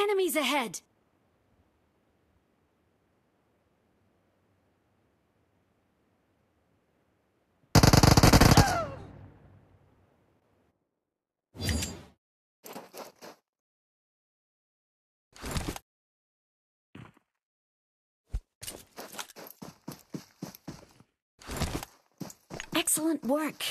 Enemies ahead! Excellent work.